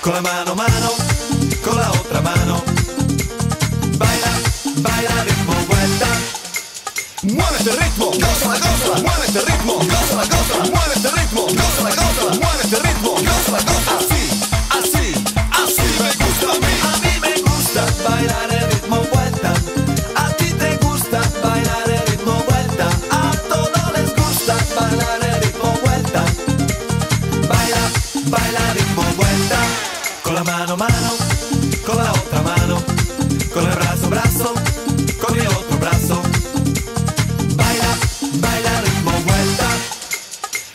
con la mano, mano, con la otra mano. Baila, baila ritmo, vuelta. Mueve este ritmo, goza goza, mueve este ritmo, goza goza, mueve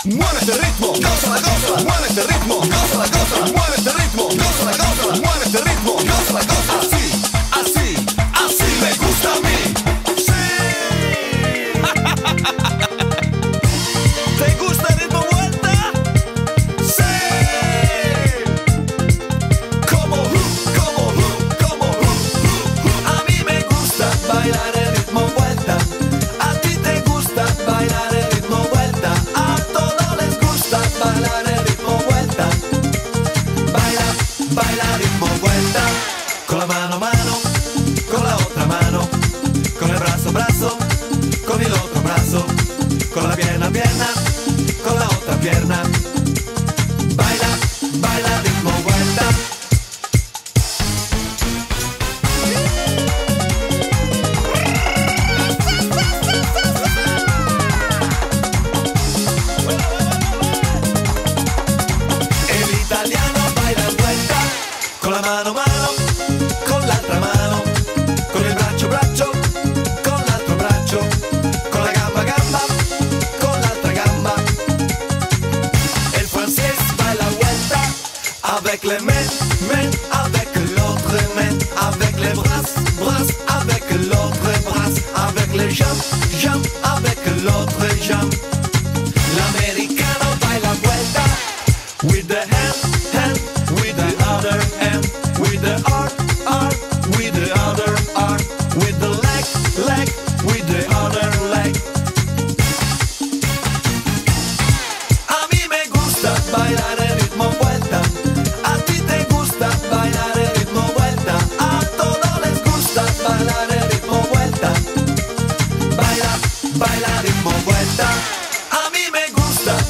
Mueve este ritmo, goza la goza, mueve este ritmo, goza la goza, mueve este ritmo, goza la goza, mueve este ritmo, goza la goza. Así, así, así me gusta a mí. Sí. mano mano, con l'altra mano, con il braccio braccio, con l'altro braccio, con la gamba gamba, con l'altra gamba. El francés baila vuelta avec les mains, mains, avec l'autre main, avec les bras, bras, avec l'autre bras, avec les jambes, jambes, avec l'autre jambe. L'americano baila vuelta with the hand,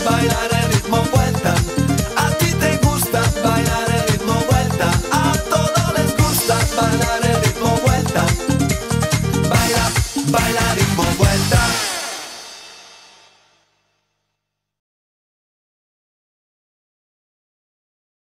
bailar el ritmo vuelta.